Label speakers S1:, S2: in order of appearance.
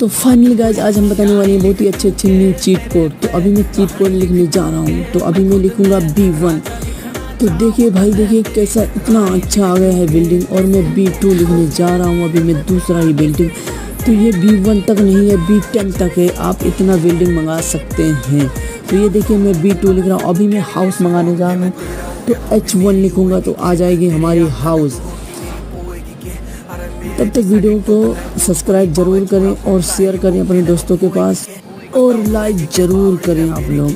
S1: तो finally guys आज हम बताने वाले हैं बहुत ही अच्छे अच्छे न्यू चीट कोड तो अभी मैं चीट कोड लिखने जा रहा हूँ। तो अभी मैं लिखूँगा बी वन तो देखिए भाई, देखिए कैसा इतना अच्छा आ गया है बिल्डिंग और मैं बी टू लिखने जा रहा हूँ। अभी मैं दूसरा ही बिल्डिंग तो ये बी वन तक नहीं है बी टेन तक है। आप इतना बिल्डिंग मंगा सकते हैं। तो ये देखिए मैं बी टू लिख रहा हूँ। अभी मैं हाउस मंगाने जा रहा हूँ। तो एच वन लिखूँगा तो आ जाएगी हमारी हाउस तब तक वीडियो को सब्सक्राइब ज़रूर करें और शेयर करें अपने दोस्तों के पास और लाइक ज़रूर करें आप लोग।